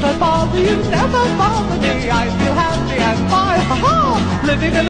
that bother you. Never bother me. I feel happy and fine, ha ha, living in